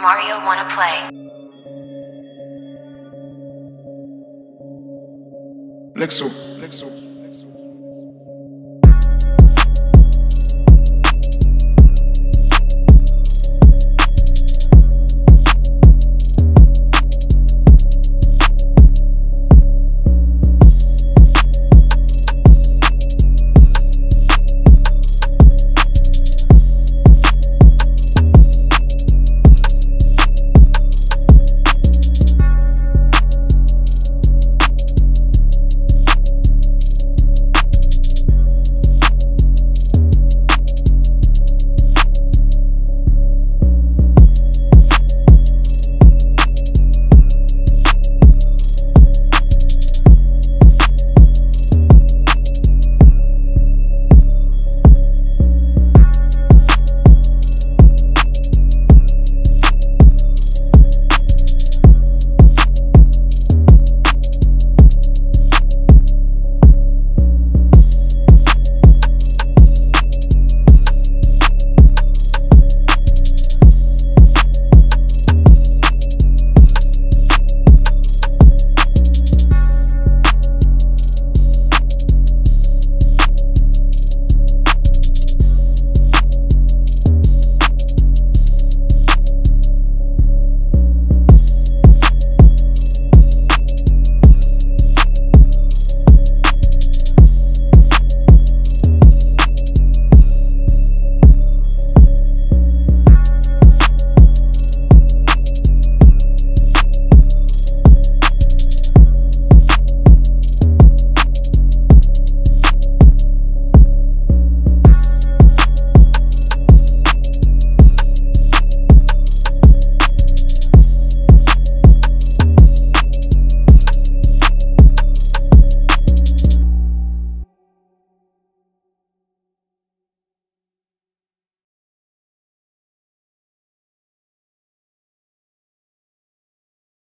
Mario wanna play. Lexo, Lexo.